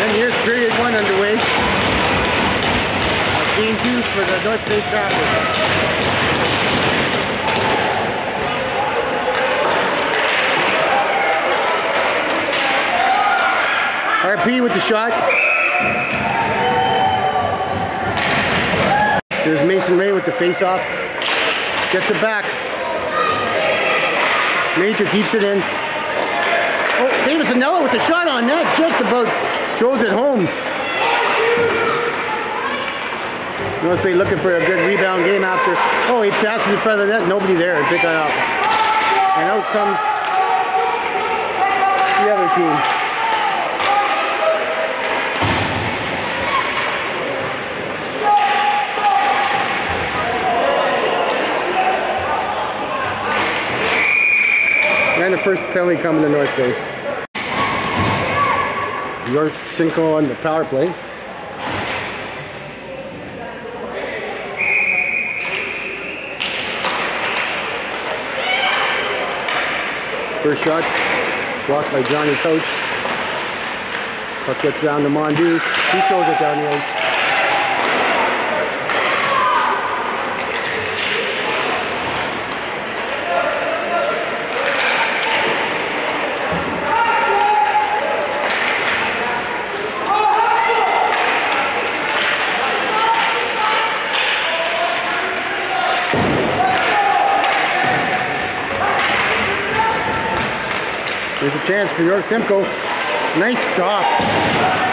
And here's period one underway. Game two for the North Bay Trappers. RP with the shot. There's Mason Ray with the face-off. Gets it back. Major keeps it in. Oh, Davis Anello with the shot on net. Just about throws at home. North Bay looking for a good rebound game after. Oh, he passes in front of the net. Nobody there pick that up. And out comes the other team. And the first penalty coming to North Bay. York Simcoe on the power play. First shot, blocked by Johnny Coach. Puck gets down to Mondu. He throws it down the ice. There's a chance for York Simcoe. Nice stop.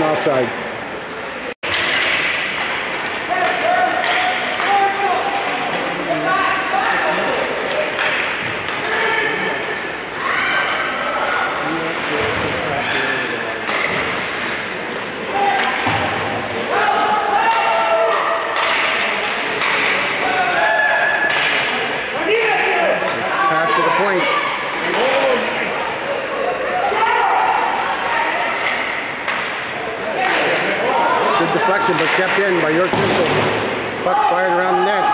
But it's an offside. Pass to the point. Deflection, but kept in by York Simcoe. Puck fired around the net.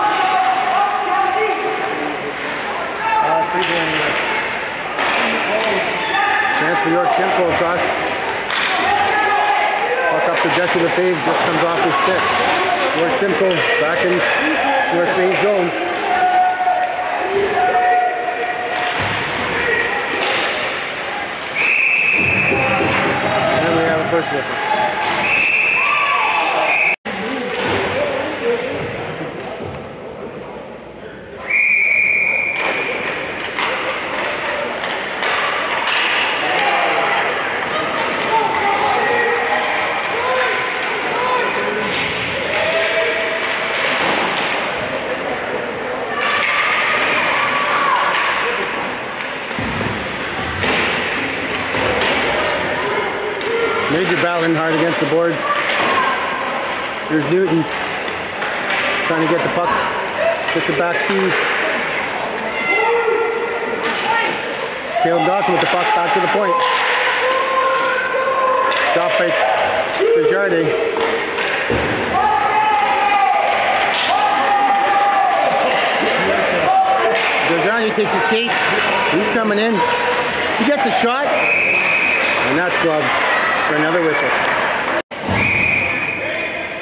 Uh. Chance for York Simcoe across. Puck up to Jesse Lefebvre, just comes off his stick. York Simcoe back in North Bay zone. And we have a first whistle. Major against the board. Here's Newton trying to get the puck. Gets it back to Caleb Dawson with the puck back to the point. Stop by Desjardins. Desjardins takes a skate. He's coming in. He gets a shot. And that's gloved for another whistle.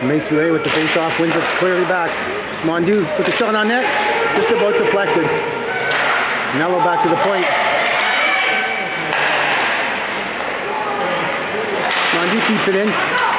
Mason Ray with the face-off wins it clearly back. Mondu with the shot on net, just about deflected. Nello back to the point. Mondu keeps it in.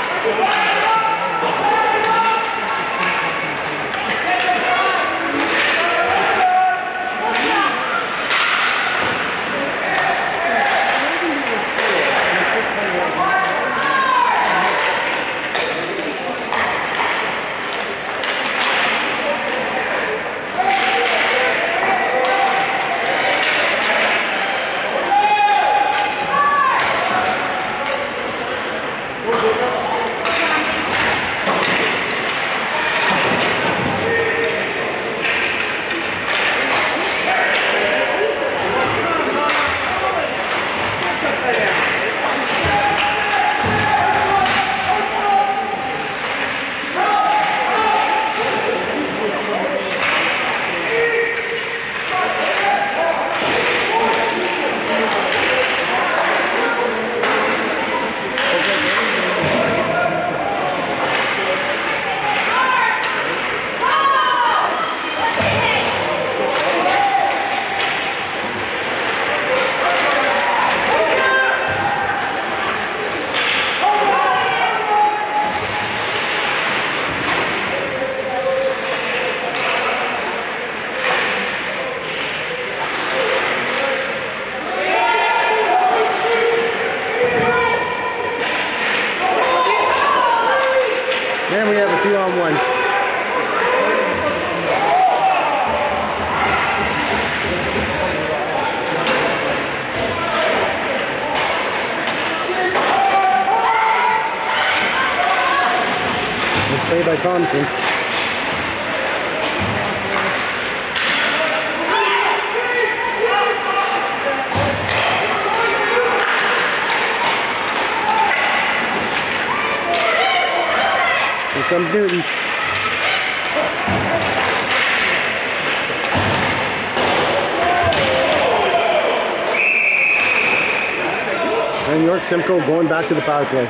Simcoe going back to the power play.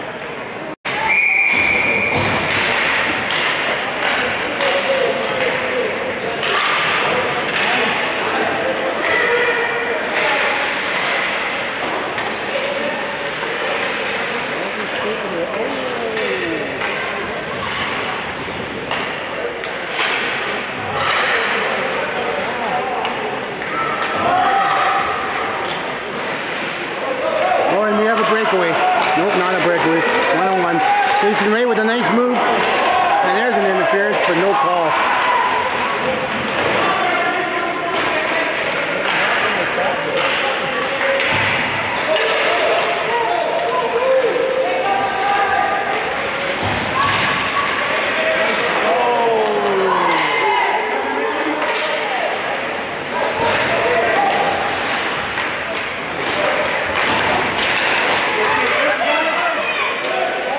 Oh, and we have a breakaway. Nope, not a breakaway. One on one. Jason Ray with a nice move. And there's an interference, but no call.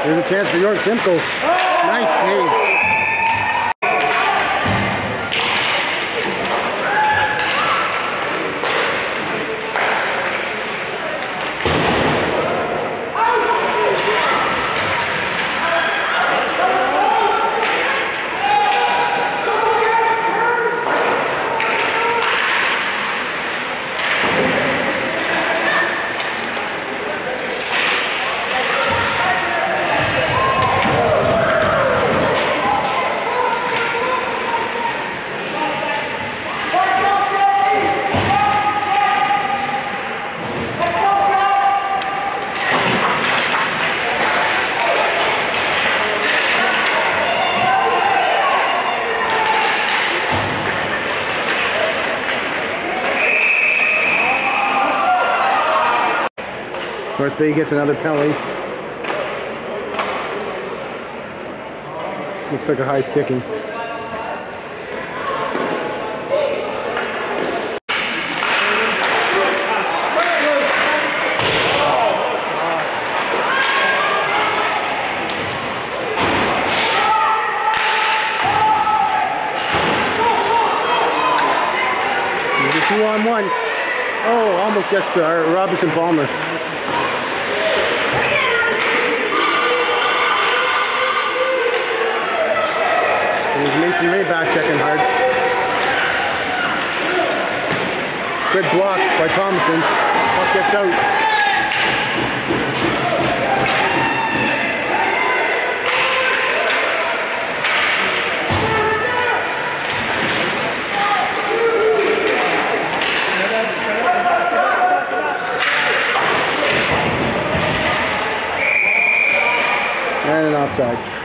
There's a chance for York Simcoe. Nice save. North Bay gets another penalty. Looks like a high sticking. Two on one. Oh, almost gets to Robinson Palmer. There's Mason Ray back checking hard. Good block Thompson. Puck gets out. And an offside.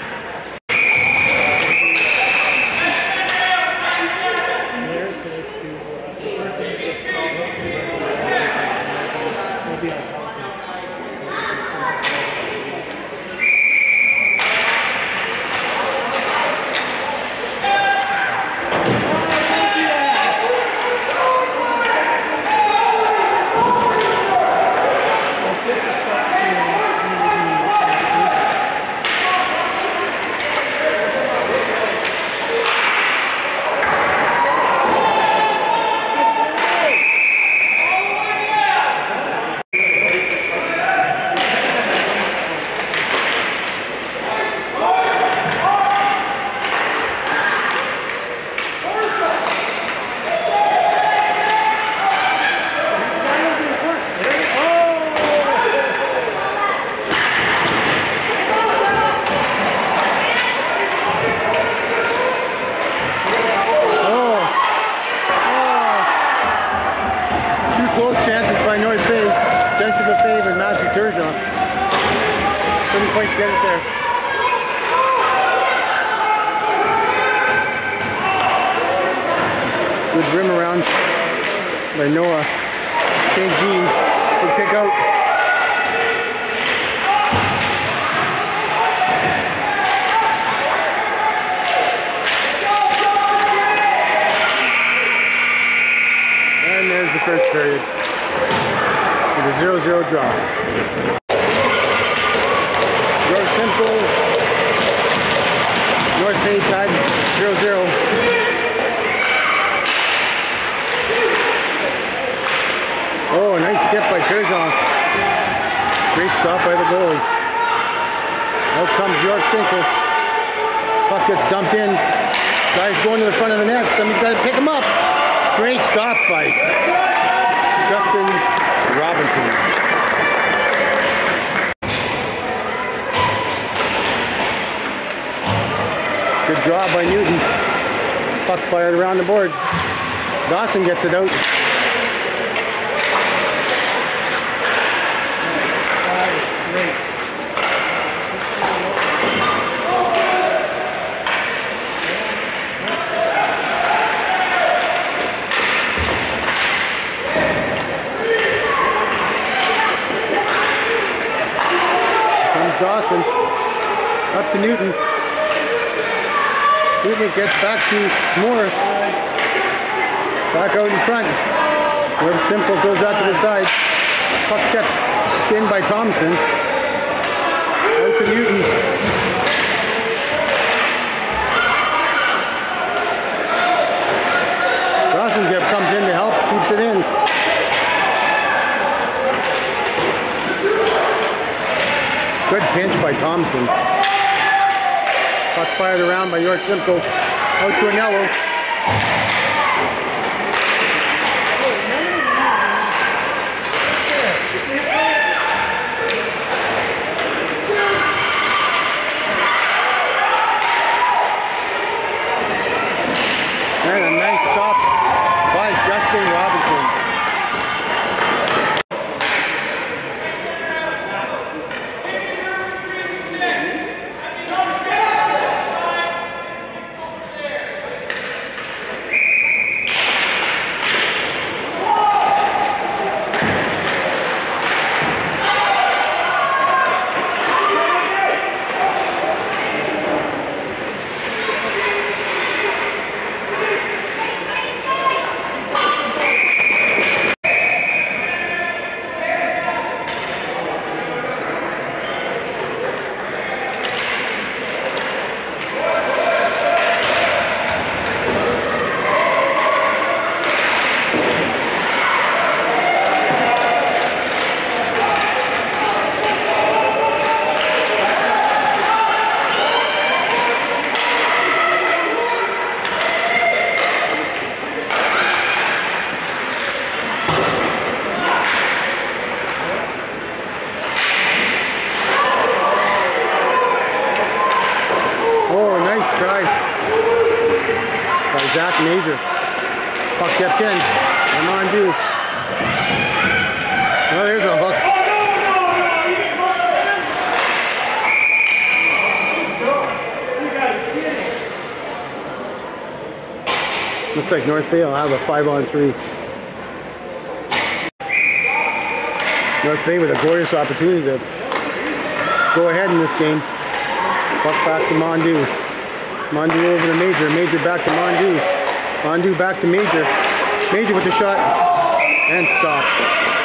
with rim around by Noah St. Jean for pick out. the first period with a 0-0 draw. North Simple, North Bay tied Great stop by the goalie. Out comes York Central. Puck gets dumped in. Guy's going to the front of the net. Somebody's got to pick him up. Great stop by Justin Robinson. Good job by Newton. Puck fired around the board. Dawson gets it out. Comes Dawson. Up to Newton. Newton gets back to Moore. Back out in front. Web Simple goes out to the side. Puck kept in by Thompson. Out to Newton. Dawson kept comes in to help, keeps it in. Good pinch by Thompson. Puck fired around by York Simcoe. Oh, Out to Anello. And a nice stop by Justin Robinson. Oh, nice try by Zach Major. Puck kept in. Come on, dude. Oh, there's a hook. Looks North Bay will have a five on three. North Bay with a glorious opportunity to go ahead in this game. Puck back to Mondu. Mondu over to Major. Major back to Mondu. Mondu back to Major. Major with the shot. And stop.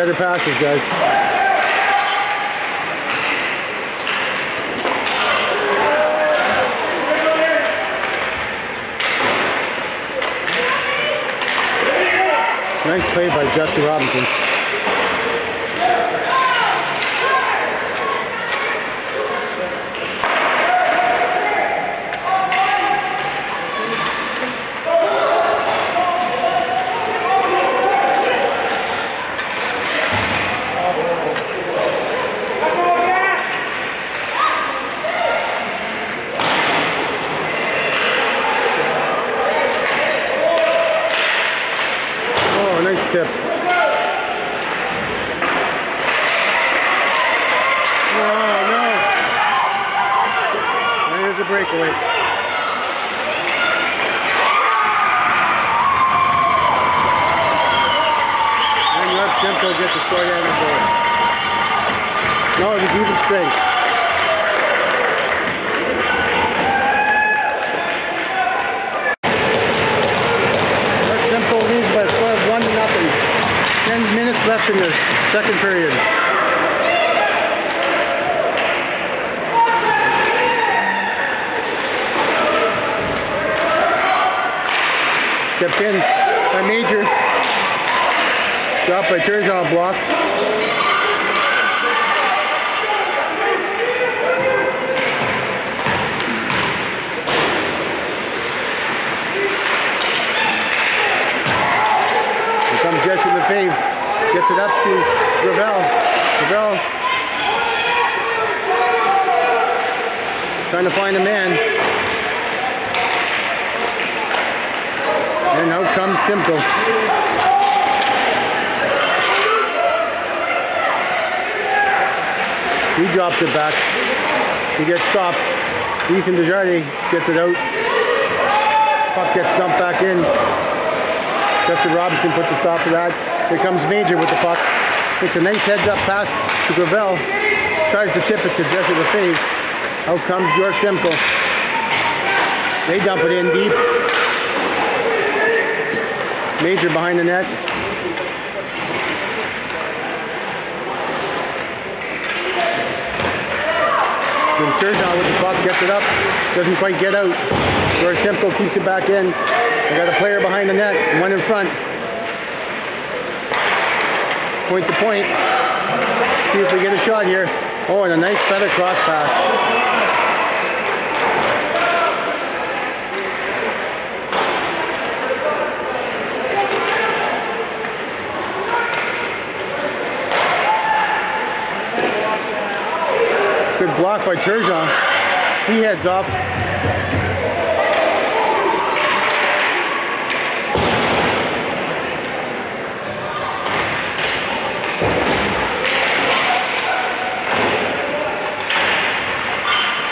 Better passes, guys. Nice play by Justin Robinson. And out comes Simcoe. He drops it back. He gets stopped. Ethan Desjardins gets it out. Puck gets dumped back in. Justin Robinson puts a stop to that. Here comes Major with the puck. It's a nice heads up pass to Gravel. Tries to tip it to Jesse Lefebvre. Out comes York Simcoe. They dump it in deep. Major behind the net. Then Turgeon with the puck, gets it up, doesn't quite get out. Simcoe keeps it back in. They got a player behind the net, one in front. Point to point. See if we get a shot here. Oh, and a nice feather cross pass. Block by Turgeon. He heads off.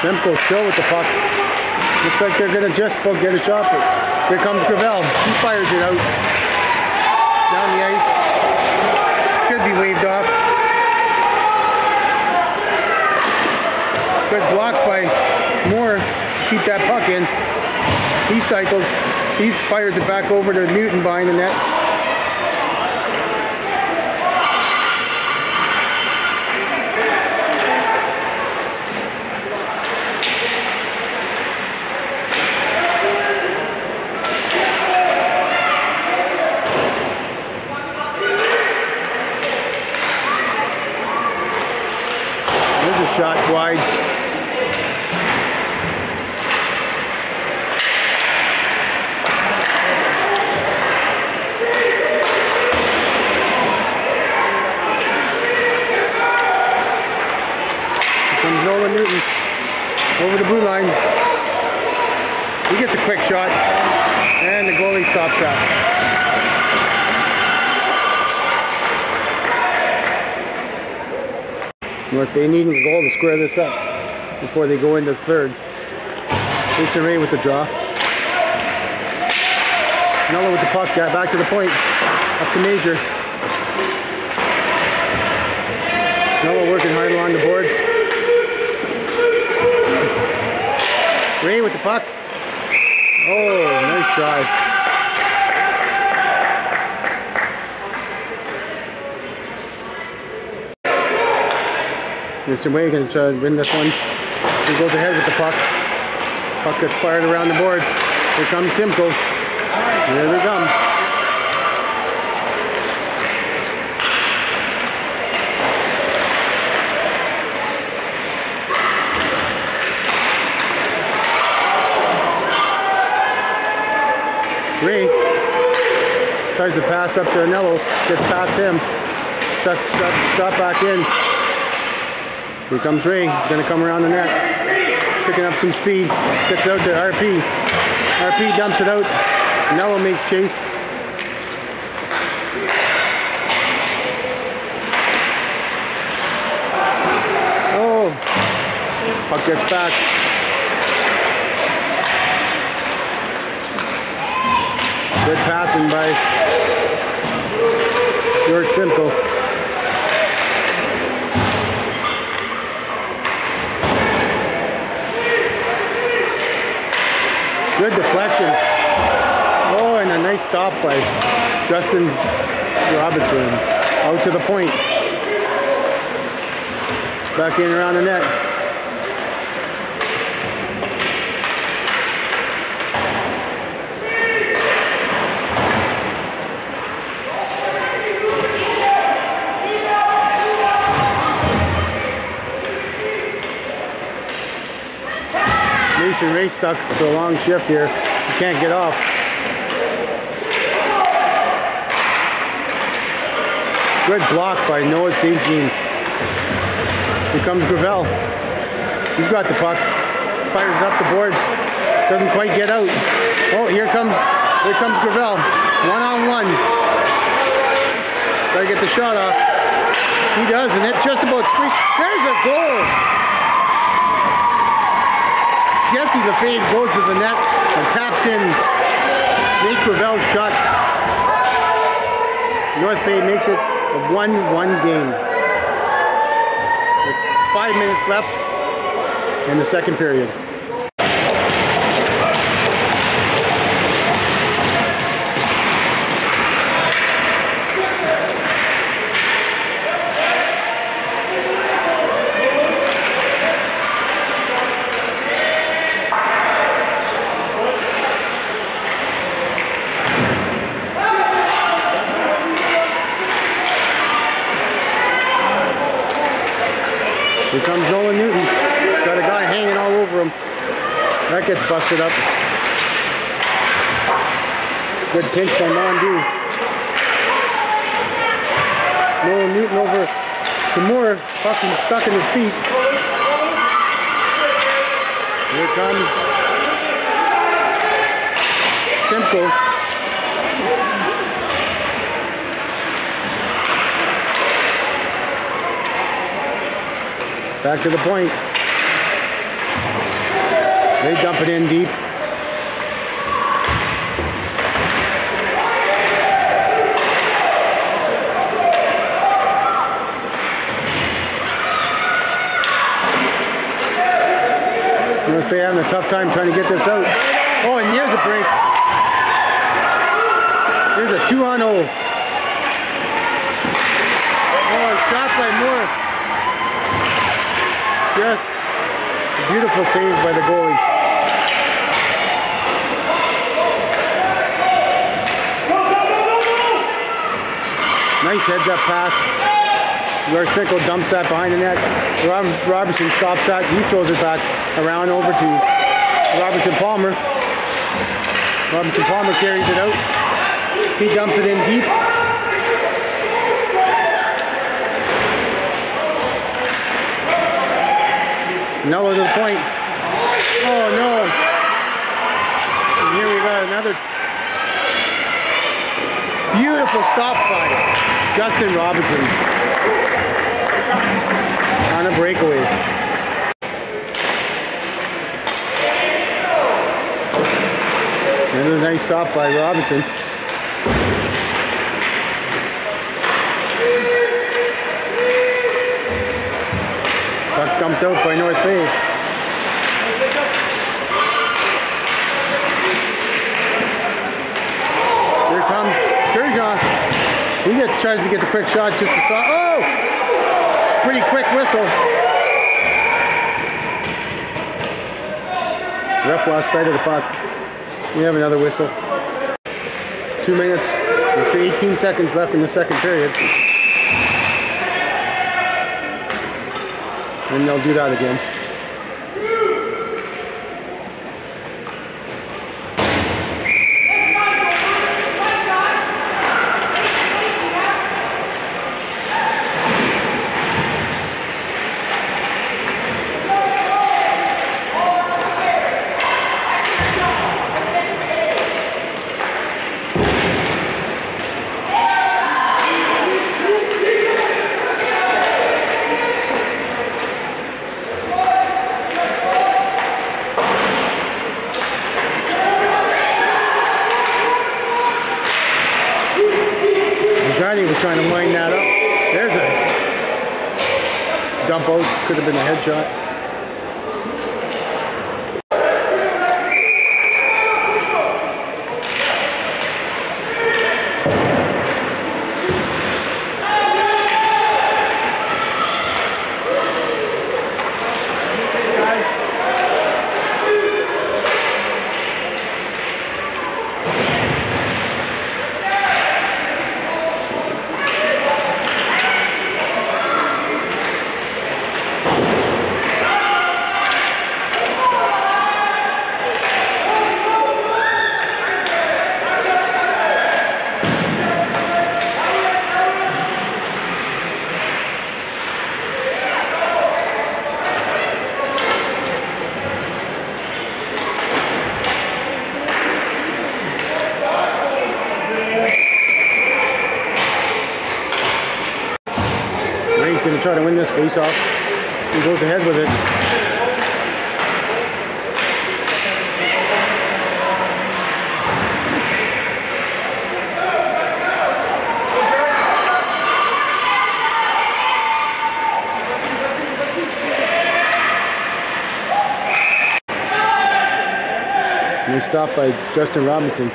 Simcoe still with the puck. Looks like they're gonna just about get a shot, but here comes Gravel. He fires it out. Down the ice. Should be waved off. Good block by Moore. Keep that puck in. He cycles. He fires it back over to Newton behind the net. There's a shot wide. Here comes Nolan Newton over the blue line. He gets a quick shot, and the goalie stops that. North Bay needing a goal to square up before they go into third. Jason Ray with the draw. Nello with the puck, got back to the point. Up to Major. Nello working hard along the boards. Ray with the puck. Oh, nice drive. There's some way he can try to win this one. He goes ahead with the puck. Puck gets fired around the boards. Here comes Simcoe. Here they come. Ray tries to pass up to Anello, gets past him, shot back in, here comes Ray. He's going to come around the net. Picking up some speed. Gets it out to RP. RP dumps it out. Anello makes chase. Oh. Puck gets back. Good passing by York Simcoe. Good deflection. Oh, and a nice stop by Justin Robinson. Out to the point. Back in around the net. Mason Ray stuck for a long shift here. He can't get off. Good block by Noah St. Jean. Here comes Gravel. He's got the puck. Fires up the boards. Doesn't quite get out. Oh, here comes here comes Gravel. One on one. Gotta get the shot off. He does, and it just about squeaks. There's a goal. Jesse Lefebvre goes to the net and taps in Nate Gravel's shot. North Bay makes it a 1-1 game. With five minutes left in the second period. Here comes Nolan Newton. Got a guy hanging all over him. Gets busted up. Good pinch by Mondu. Nolan Newton over to Moore, fucking stuck in his feet. Here comes Simcoe. Back to the point. They dump it in deep. North Bay having a tough time trying to get this out. Oh, and here's a break. Here's a two on 0. Oh, oh shot by Moore. Yes. Beautiful save by the goalie. Nice heads up pass. Larsenko dumps that behind the net. Rob Robertson stops that. He throws it back around over to Robertson Palmer. Robertson Palmer carries it out. He dumps it in deep. Nello to the point. Oh no. And here we got another beautiful stop by Justin Robinson on a breakaway. Another nice stop by Robinson. Puck dumped out by North Bay. Here comes Turgeon. Gets tries to get the quick shot just to stop. Oh! Pretty quick whistle. Ref lost sight of the puck. We have another whistle. Two minutes and 18 seconds left in the second period. And they'll do that again. Riley was trying to wind that up. There's a dump out. Could goes ahead with it. Nice stop by Justin Robinson.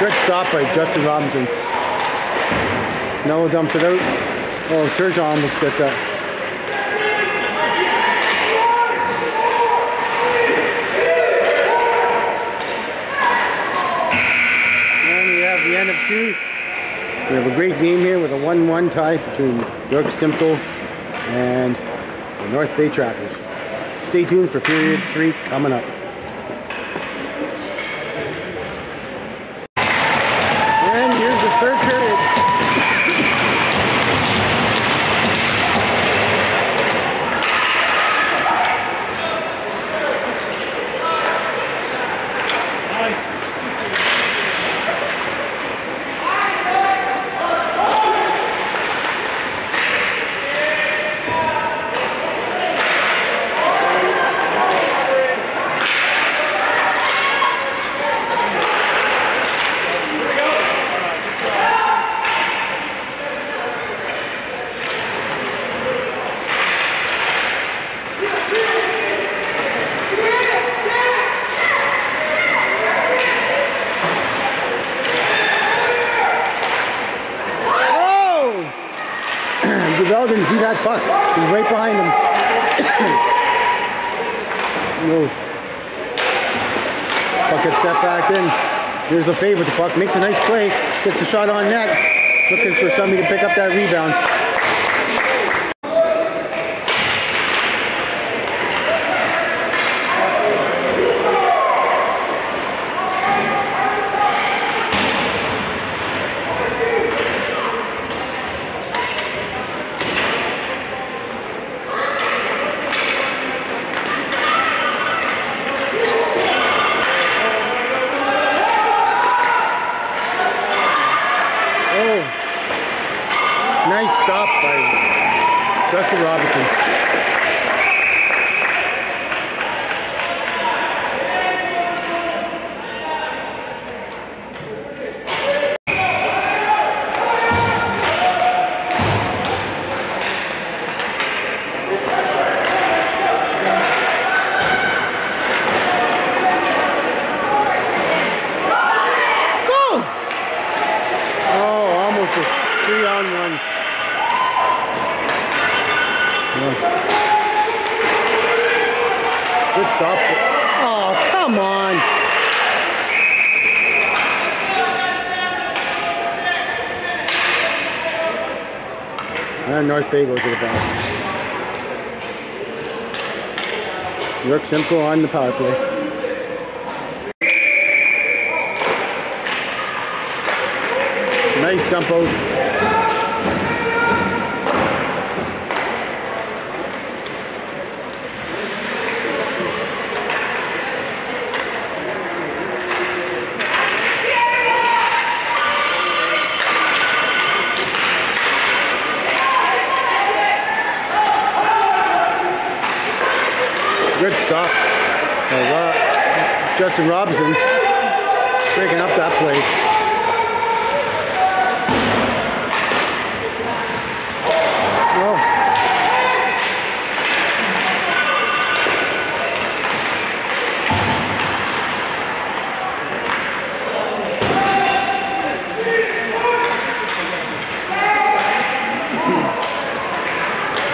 Good stop by Justin Robinson. Noah dumps it out. Oh, Turgeon almost gets that. And we have the end of two. We have a great game here with a 1-1 tie between York Simcoe and the North Bay Trappers. Stay tuned for period three coming up. And here's the third period. Oh! Duval didn't see that puck. He's right behind him. no. Puck gets stepped back in. Here's the favorite. The puck makes a nice play. Gets a shot on net. Looking for somebody to pick up that rebound. Oh. Nice stop by Justin Robinson. Go! Oh, almost a three on one. Yeah. Good stop. Oh, come on. To the bounce. York on the power play. Nice dump out. Good stop. Uh, Ro- Justin Robinson breaking up that play.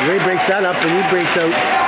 Ray breaks that up and he breaks out.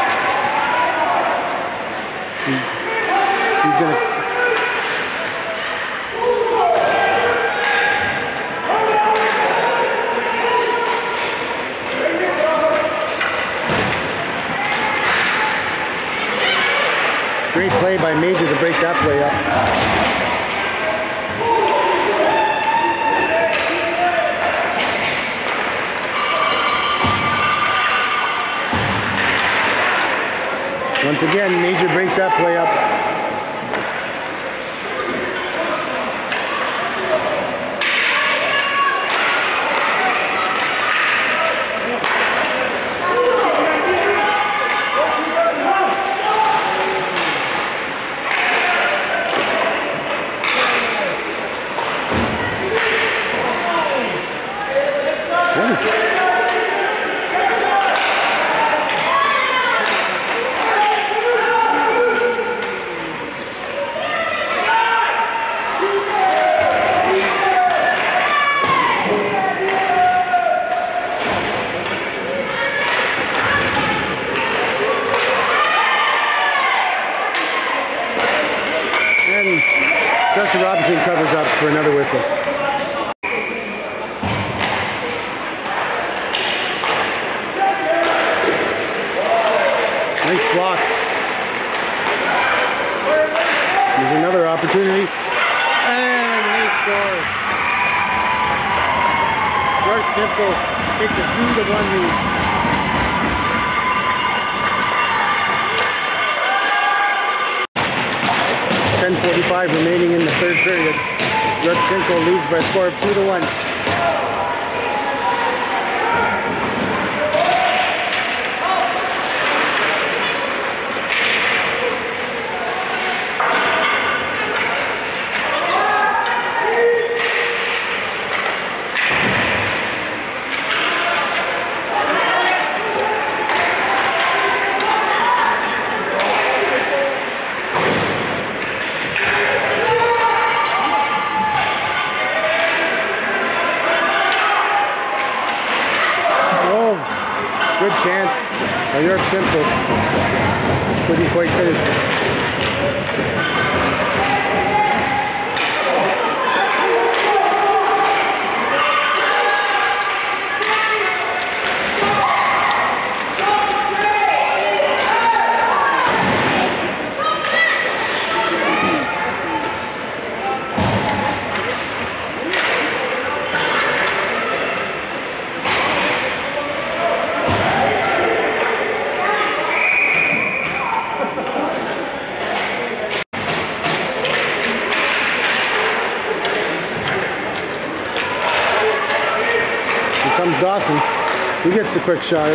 Gets the quick shot.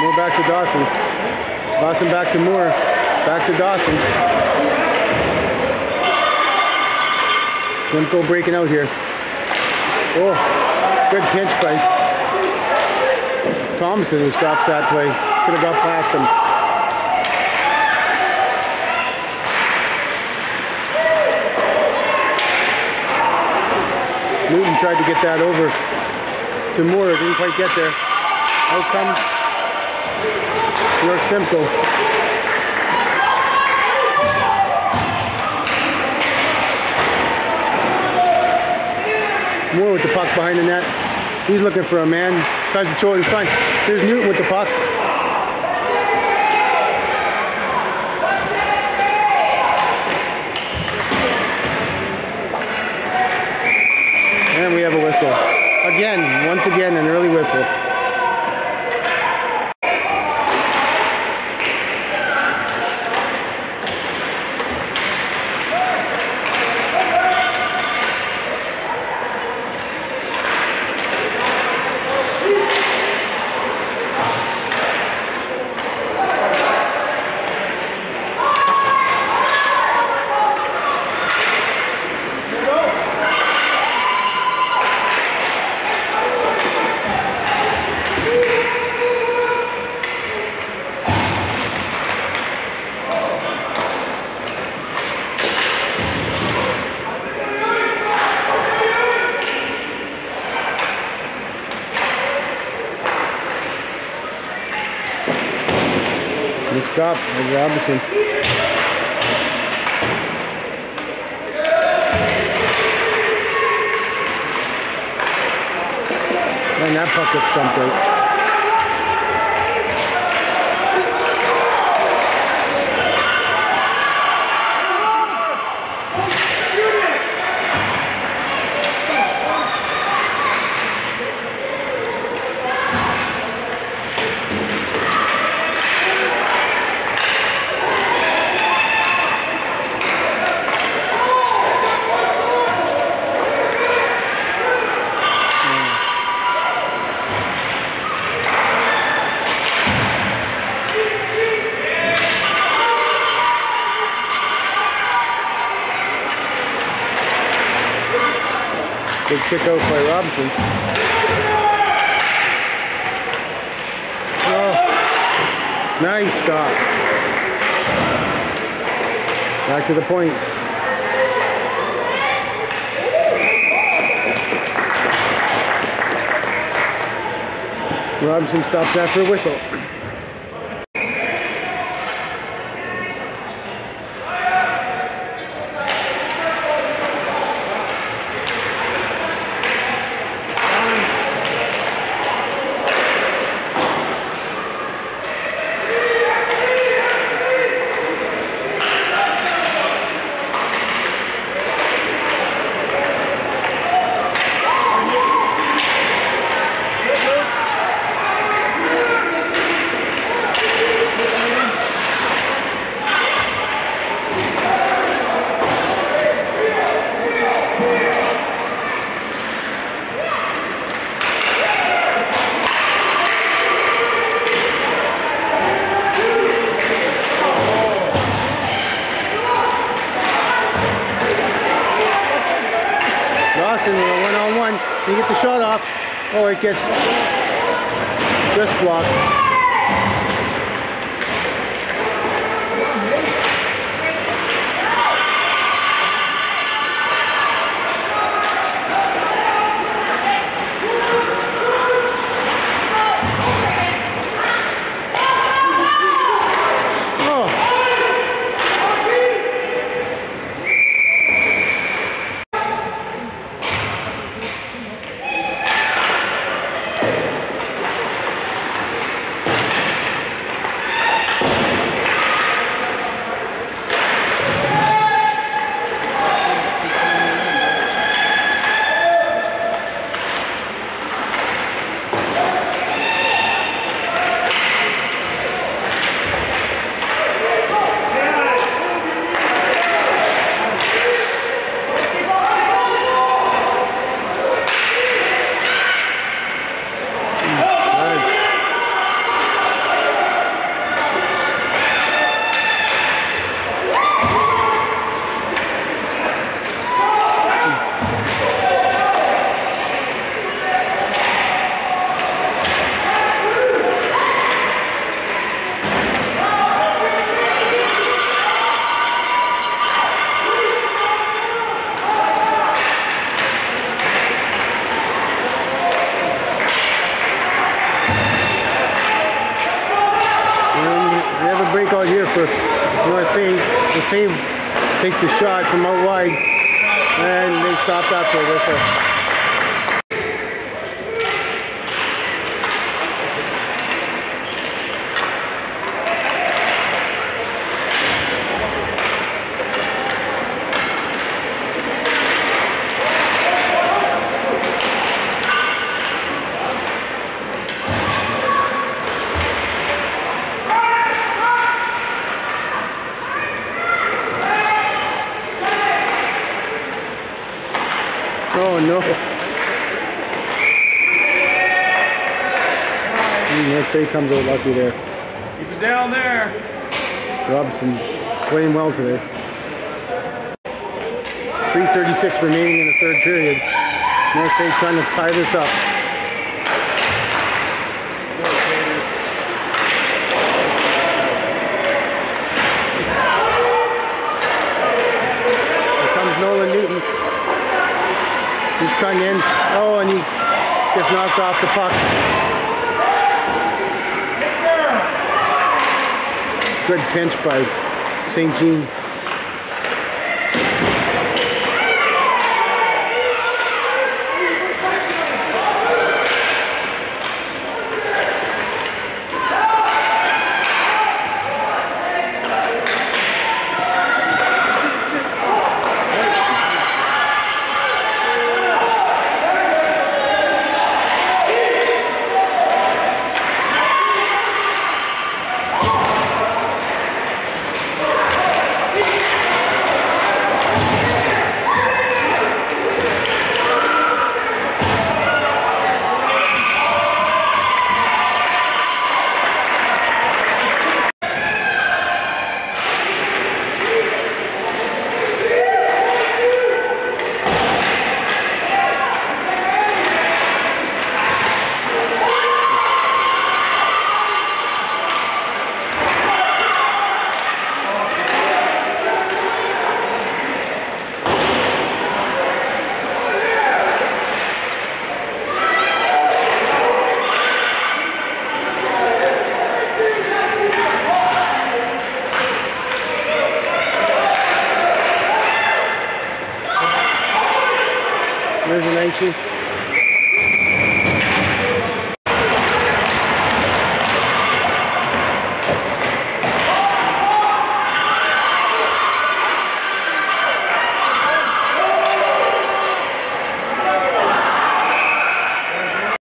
Moore back to Dawson. Dawson back to Moore. Back to Dawson. Simcoe breaking out here. Oh, good pinch by Thompson who stops that play. Could have got past him. Newton tried to get that over to Moore, didn't quite get there. Out comes York Simcoe. Moore with the puck behind the net. He's looking for a man, tries to throw it in front. Here's Newton with the puck. And we have a whistle. Again, once again, an early whistle. Stop by Robinson. Man, that puck gets dumped out. Kick out by Robinson. Oh, nice stop. Back to the point. Robinson stops after a whistle. Lawson with a one-on-one. Can you get the shot off? Oh, comes out lucky there. Keep it down there. Robinson playing well today. 3.36 remaining in the third period. North Bay trying to tie this up. Here comes Nolan Newton. He's cutting in. Oh, and he gets knocked off the puck. Good pinch by St. Jean.